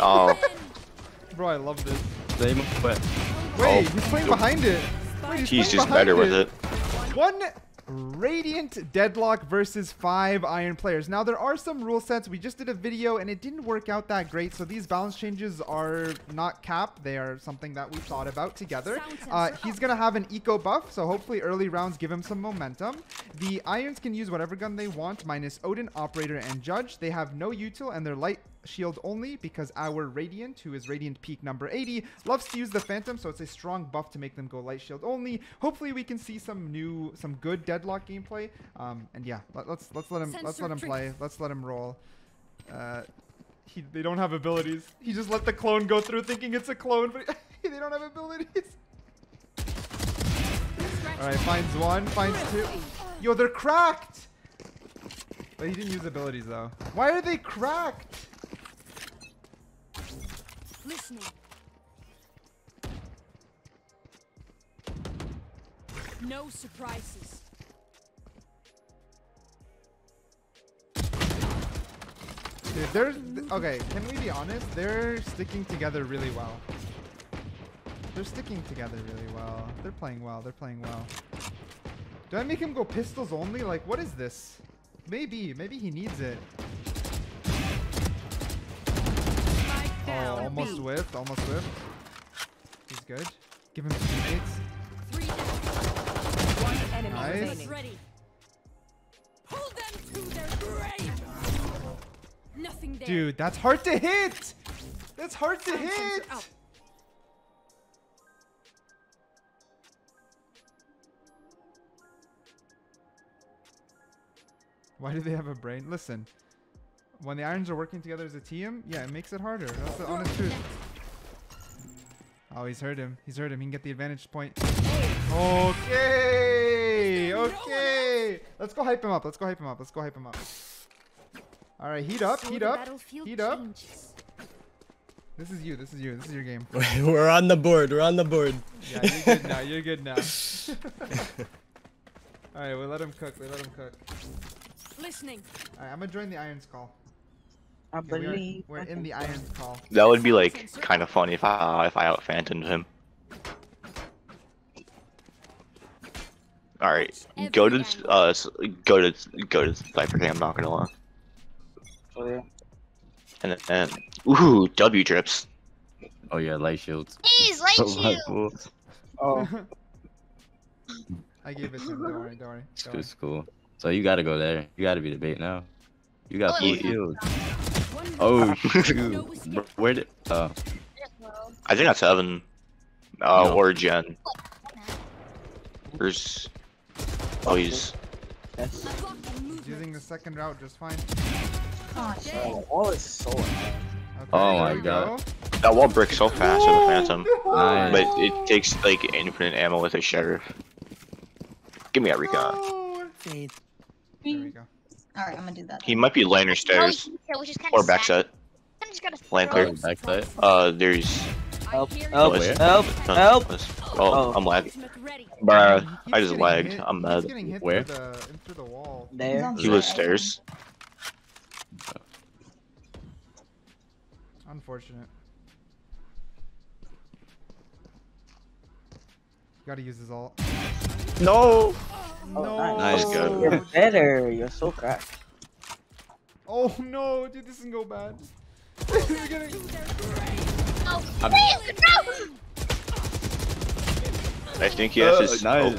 Oh, Bro, I love this. Same but Wait, Oh, he's playing nope. behind it. Wait, he's playing just behind better with it. One Radiant Deadlock versus five Iron players. Now, there are some rule sets. We just did a video and it didn't work out that great. So these balance changes are not cap. They are something that we thought about together. Uh, he's going to have an eco buff. So hopefully early rounds give him some momentum. The Irons can use whatever gun they want minus Odin, Operator, and Judge. They have no util and they're light shield only because our Radiant, who is Radiant Peak number 80, loves to use the Phantom, so it's a strong buff to make them go light shield only. Hopefully, we can see some new, some good Deadlock gameplay. Um, and yeah, let, us let's let him let's let him play. Let's let him roll. Uh, he, they don't have abilities. He just let the clone go through thinking it's a clone, but they don't have abilities. All right, finds one, finds two. Yo, they're cracked. But he didn't use abilities though. Why are they cracked? Listening. No surprises. Dude, there's okay. Can we be honest? They're sticking together really well. They're sticking together really well. They're playing well. They're playing well. Do I make him go pistols only? Like, what is this? Maybe. Maybe he needs it. Spike Oh, almost B. whiffed. Almost whiffed. He's good. Give him teammates. Three down. One enemy Nice. remaining. Ready. Pull them to their grave. Nothing there. Dude, that's hard to hit. That's hard to hit. Why do they have a brain? Listen, when the irons are working together as a team, yeah, it makes it harder. That's the honest truth. Oh, he's heard him. He's heard him. He can get the advantage point. Okay. Okay. Let's go hype him up. Let's go hype him up. Let's go hype him up. All right, heat up. Heat up. Heat up. This is you. This is you. This is your game. We're on the board. We're on the board. Yeah, you're good now. You're good now. All right, we let him cook. We let him cook. Listening. All right, I'm gonna join the irons call. I Okay, we are, believe. we're in the irons call. that would be like kind of funny if I if I out phantomed him. All right, go to uh s- go to go to Viper Cam. I'm not gonna lie. Oh, yeah. And then ooh W drips. oh yeah, light shields. Please, light Oh, my Oh, I gave it to him. Don't worry. Don't worry. Don't School, worry. school. So you gotta go there. You gotta be the bait now. You got Oh, full yeah. shield. One Oh No shoot. Where did? Oh, I think that's Evan. Uh, No. or Jen. Where's? Oh, he's. that's. Unlock He's movement. using the second route just fine. Oh, shit. Oh, all is so. Okay, Oh my God. go. That wall breaks so fast with a phantom, Nice. but it takes like infinite ammo with a sheriff. Give me that recon. No. There we go. Alright, I'm gonna do that. He might be lantern stairs Yeah, which is or of backside. Kinda gotta Lantern. backside. Uh, there's. Help, I hear you. help, Where? help, help. Oh, Oh. I'm lagging. Ultimate. Bruh, I just lagged. hit- I'm mad. getting hit Where? Through the, through the wall. There. on He was stairs. Unfortunate. Gotta use his ult. No. No. Nice. Good. You're better. You're so cracked. Oh no, dude, this is gonna go bad. this is gonna. No, I'm- please, no! I think he has Uh, his. nice.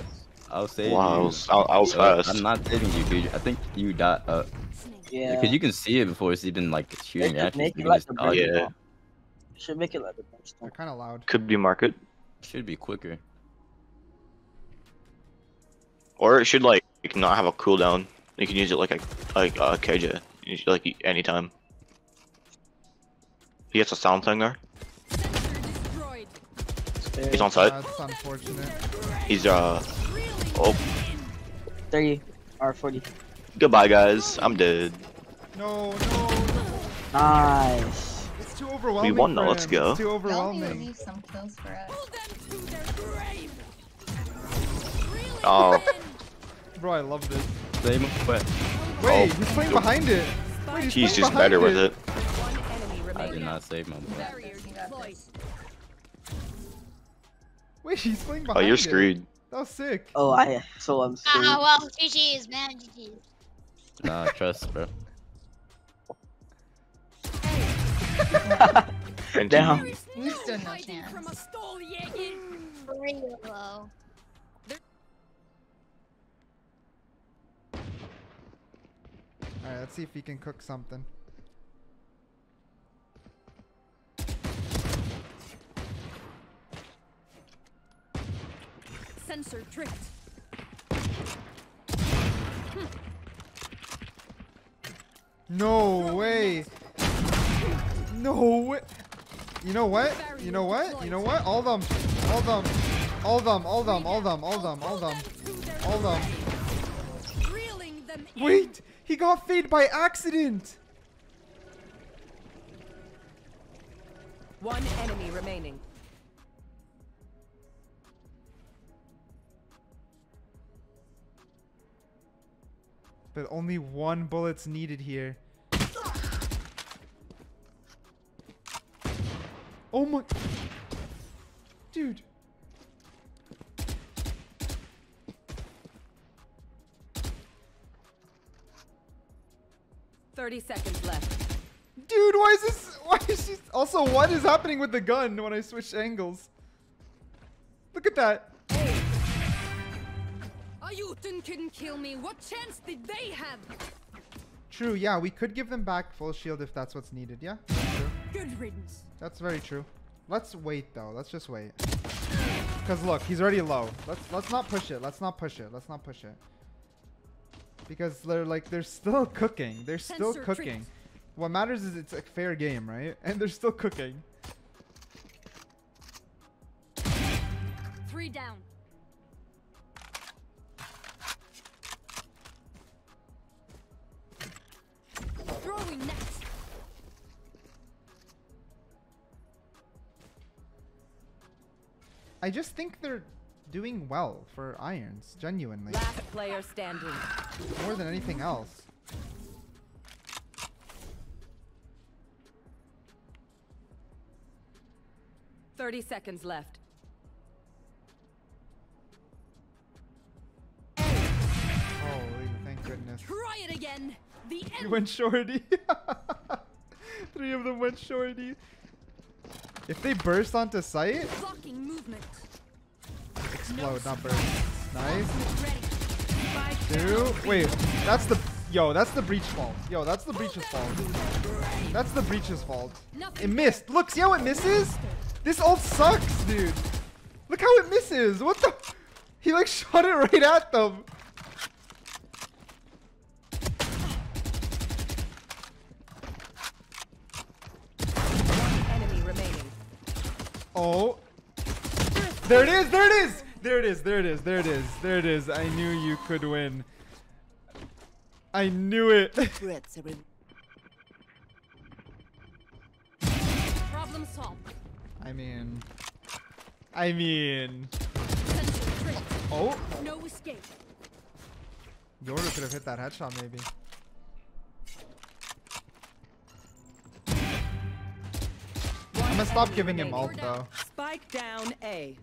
I'll say. Oh, wow, I was, I, I was Uh, fast. I'm not saving you, dude. I think you got uh, Yeah. because you can see it before it's even like shooting at you. make You it can like just the dodge break it. yeah. Should make it like a bench They're kind of loud. Could be market, Should be quicker. Or it should like not have a cooldown. You can use it like a like a KJ, like anytime. He gets a sound thing there. He's on site. That's unfortunate. He's uh. Oh, 30 or 40. goodbye guys. I'm dead. No, no, no. Nice. It's too overwhelming. We won, though, for let's go. It's too Y'all need overwhelming. leave some kills for us. Pull them to their grave. Reeling Oh. In. Bro, I love this. Same, but Wait, Oh. he's playing behind it. Wait, he's, He's just better behind with it. One enemy remaining. did not save my boy. Wait, he's playing behind Oh, you're it. screwed. That was sick. Oh, I. So I'm screwed. Ah, well, GG's, man, GG's. Nah, trust, bro. And Damn. he- You stood no Hiding chance. from a stall, Jäger. Real low. Alright, let's see if he can cook something. Sensor tricked. No way. No way. You know what? You know what? You know what? All them. All them. All them. All them. All them. All them. All them. All them. Reeling them in. Wait! He got fade by accident! One enemy remaining. But only one bullet's needed here. Oh my... Dude. Thirty seconds left. Dude, why is this... Why is she... Also, what is happening with the gun when I switch angles? Look at that. Ayuten couldn't kill me. What chance did they have? True, yeah, we could give them back full shield if that's what's needed, yeah? That's true. Good riddance. That's very true. Let's wait though. Let's just wait. Cause look, he's already low. Let's let's not push it. Let's not push it. Let's not push it. Because they're like they're still cooking. They're still Sensor cooking. tricked. What matters is it's a fair game, right? And they're still cooking. Three down. Throwing next. I just think they're doing well for irons, genuinely, Last player standing. more than anything else. Thirty seconds left. Holy, thank goodness. Try it again. The He end. went shorty. Three of them went shorty. If they burst onto sight, Blocking movement. Explode, not burst. Nice. Two. Wait, that's the. Yo, that's the breach fault. Yo, that's the breach's fault. That's the breach's fault. It missed. Look, see how it misses? This ult sucks, dude. Look how it misses. What the? He like shot it right at them. One enemy remaining. Oh. There it is. There it is. There it is. There it is. There it is. There it is. I knew you could win. I knew it. Problem solved. I mean. I mean. Oh. No escape. Yoru could have hit that headshot maybe. I'm gonna stop giving him ult though. Spike down A.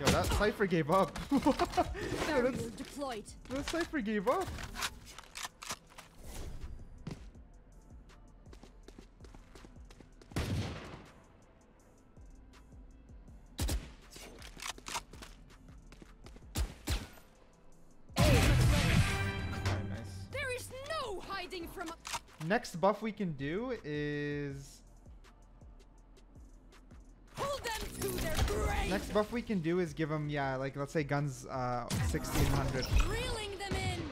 Yo, that Cypher gave up. Yo, Barrier that's, deployed. that Cypher gave up. Nice. There is no hiding from Next buff we can do is next buff we can do is give him yeah like let's say guns uh 1600. Reeling them in.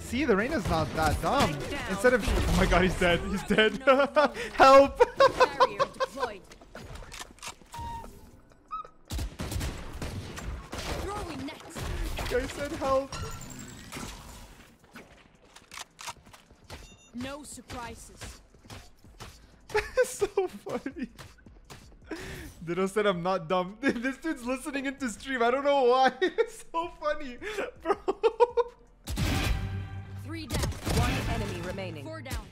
See the Reyna's not that dumb. Instead of oh my god he's dead he's dead. Help. Barrier deployed. Throwing next. I said help. No surprises. That's so funny. Ditto said I'm not dumb. this dude's listening into stream. I don't know why. It's so funny, bro. Three down. One enemy remaining. Four down.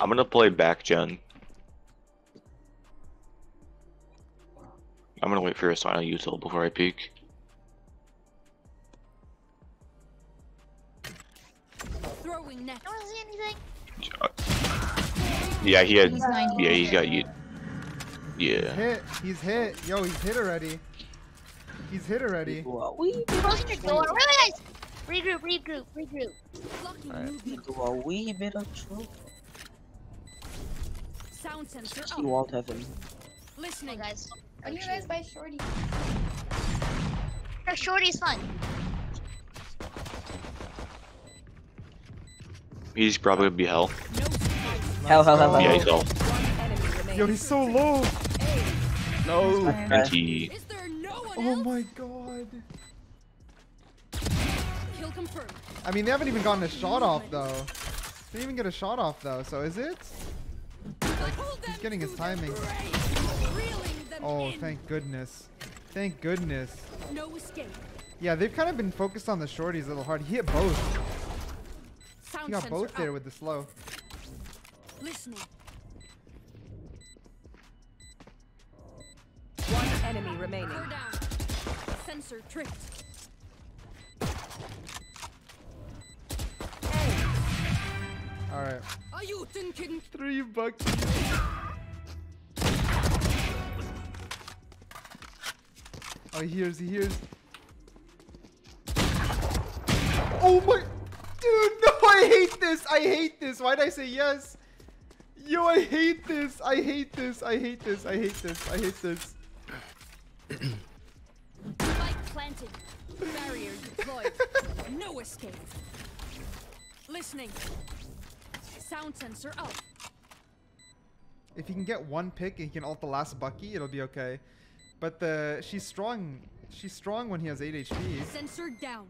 I'm gonna play back gen. I'm for a final util before I peek. throwing net. I don't see anything. Yeah, he had. He's Yeah, he's got you. Yeah. Hit. He's hit. Yo, he's hit already. He's hit already. Do a wee bit Closing of your door. Wait, wait, guys. Regroup, regroup, regroup. Blocking Alright. movement. A wee bit of trouble. Sound sensor He up. walled heaven. Come Listening. Oh, on, guys. Are you guys by Shorty? Sure, Shorty's fun. He's probably gonna be hell. No surprises. Hell, hell, hell, Oh. Yeah, he's hell. One enemy remains. Yo, he's so low. No. Okay. NT. Is there no one Oh my god. Kill confirmed. I mean, they haven't even gotten a shot off though. They didn't even get a shot off though. So is it? Hold he's getting his timing. Grave. Reeling them Oh, thank goodness. Thank goodness. No escape. Yeah, they've kind of been focused on the shorties a little hard. He hit both. Sound He got both there up. with the slow. Listening. One enemy remaining. Four down. Sensor tripped. All right. Are you thinking? Three bucks. Oh, he hears, he hears. Oh my, dude, no, I hate this. I hate this. Why'd I say yes? Yo, I hate this. I hate this. I hate this. I hate this. I hate this. Spike planted. Barrier deployed. no escape. Listening. Sound sensor up. If he can get one pick and he can ult the last Bucky, it'll be okay. But the she's strong. She's strong when he has 8 HP. Sensor down.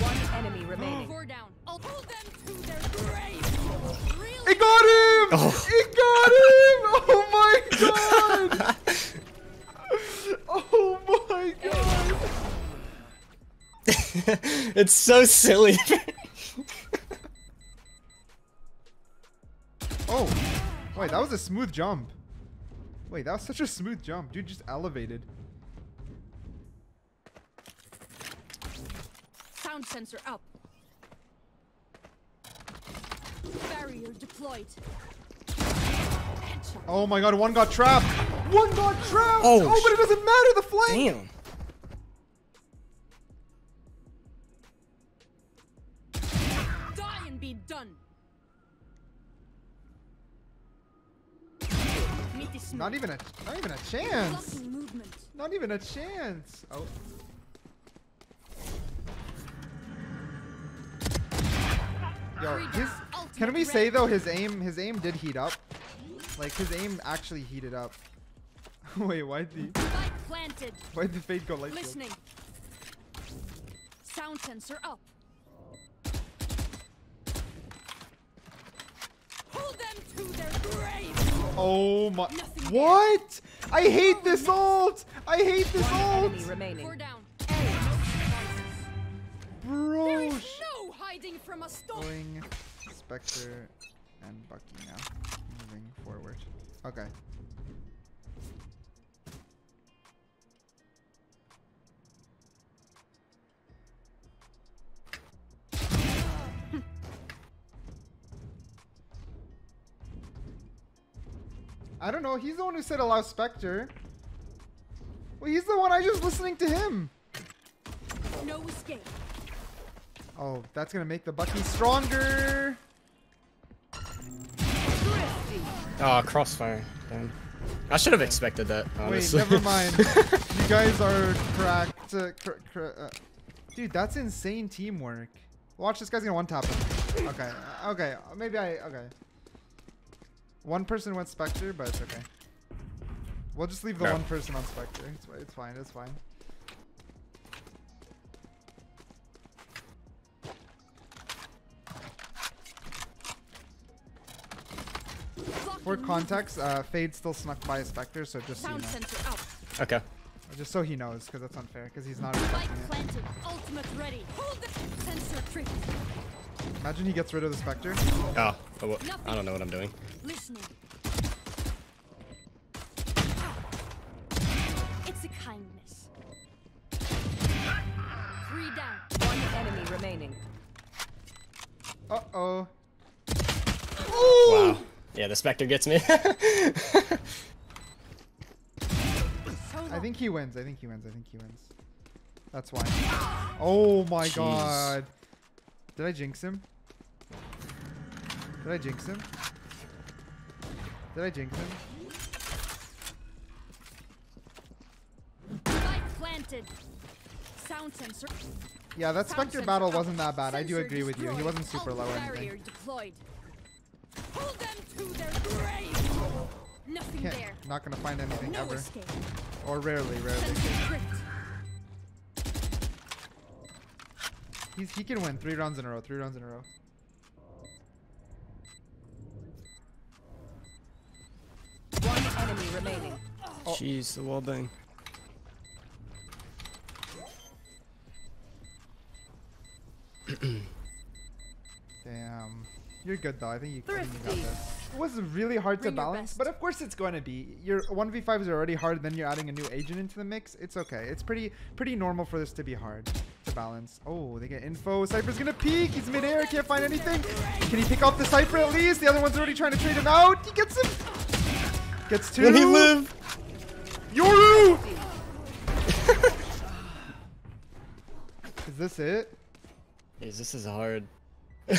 One enemy remaining. Four down. I'll pull them to their grave. Really? It got him! It got him! Oh my god! oh my god! Oh it's so silly. Oh, wait, that was a smooth jump. Wait, that was such a smooth jump. Dude just elevated. Sound sensor up. Barrier deployed. Oh my god, one got trapped! One got trapped! Oh, Oh, but it doesn't matter, the flank! Damn. Die and be done. Meet this Not even a not even a chance! Not even a chance! Oh. Yo, his, can we say though his aim his aim did heat up? Like his aim actually heated up. Wait, why'd the Spike planted. why'd the fade go light shield? Listening. Sound sensor up. Hold them to their grave. Oh my Nothing What? I hate this ult! I hate this One ult! enemy remaining. Four down. Bro, There is no hiding from a storm. Going Spectre and Bucky now. Moving forward. Okay. I don't know. He's the one who said allow Spectre. Well, he's the one I just listening to him. No escape. Oh, that's gonna make the Bucky stronger. Oh, crossfire. Damn. I should have expected that, honestly. Wait, never mind. you guys are cracked. Uh, cr cr uh, dude, that's insane teamwork. Watch, this guy's gonna one tap him. Okay, okay, maybe I. Okay. One person went Spectre, but it's okay. We'll just leave the No. one person on Spectre. It's, fi- it's fine. It's fine. For Blocking context, uh, Fade still snuck by a Spectre, so just so you know. okay. Just so he knows, because that's unfair, because he's not expecting it. planted. Ultimate ready. Hold the sensor tripped. Imagine he gets rid of the Spectre. Oh, oh, well, I don't know what I'm doing. Listening. It's a kindness. Three down. One enemy remaining. Uh-oh. Wow. Yeah, the Spectre gets me. I think he wins. I think he wins. I think he wins. That's why. Oh my Jeez. god. Did I jinx him? Did I jinx him? Did I jinx him? Planted. Sound sensor. Yeah, that Sound Spectre battle wasn't that bad. I do agree with you. He wasn't super low or anything. deployed. Pull them to their grave. Nothing Can't, there. not gonna find anything No ever. escape. Or rarely, rarely. He's, he can win three rounds in a row. Three rounds in a row. One enemy remaining. Jeez, the wall bang. Damn. You're good though. I think you, I think you got Thrifty. this. It was really hard to Bring your balance, but of course it's going to be. Your 1v5s are already hard, then you're adding a new agent into the mix. It's okay. It's pretty pretty normal for this to be hard to balance. Oh, they get info. Cypher's gonna peek. He's midair. Can't find anything. Can he pick off the Cypher at least? The other one's already trying to trade him out. He gets him. Gets two. Can he live? Yoru! Is this it? Is this is hard.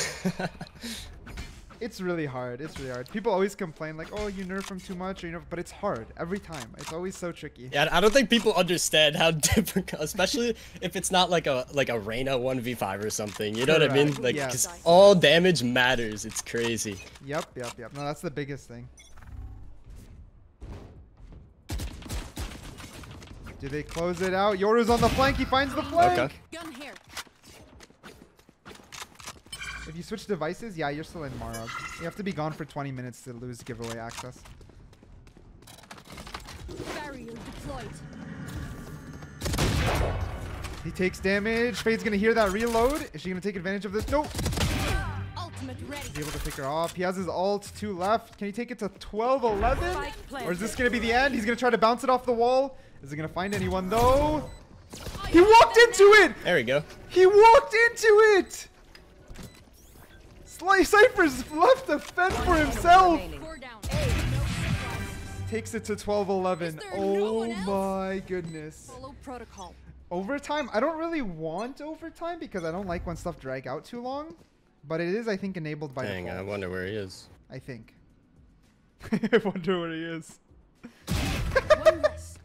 It's really hard. It's really hard. People always complain like, "Oh, you nerf him too much," or you know, but it's hard every time. It's always so tricky. Yeah, I don't think people understand how difficult, especially if it's not like a like a Reyna 1v5 or something. You know what I mean? Correct, Like. 'cause all damage matters. It's crazy. Yep, yep, yep. No, that's the biggest thing. Do they close it out? Yoru's on the flank. He finds the flank. Okay. Gun here. If you switch devices, yeah, you're still in Marog. You have to be gone for 20 minutes to lose giveaway access. Barrier deployed. He takes damage. Fade's gonna hear that reload. Is she gonna take advantage of this? Nope. Ultimate ready. Be able to pick her off. He has his ult, two left. Can he take it to 12 11? Or is this gonna be the end? He's gonna try to bounce it off the wall. Is he gonna find anyone though? Oh, he walked into it! There we go. He walked into it! Sly Cypher's left to fend for himself! Remaining. Four down. No surprises. Takes it to 12 11. Is there no Oh one else? my goodness. Follow protocol. Overtime? I don't really want overtime because I don't like when stuff drag out too long. But it is, I think, enabled by Dang, I wonder where he is. I think. I wonder where he is. One less.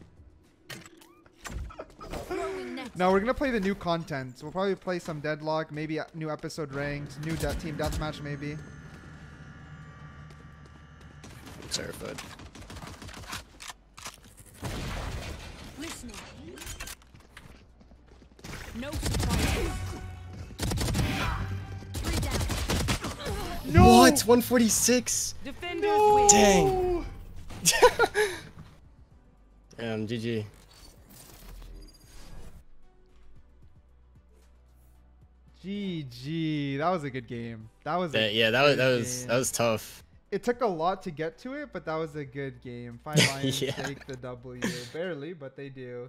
Throwing net. No, we're gonna play the new content. So we'll probably play some Deadlock, maybe a new episode ranked, new de- team deathmatch, maybe. I'm terrified. Listening. No surprises. No! What? 146? Defenders No! win. Dang. Damn, GG. GG. That was a good game. That was. A That, yeah, that was that was game. that was tough. It took a lot to get to it, but that was a good game. Five Lions Yeah. take the W. Barely, but they do.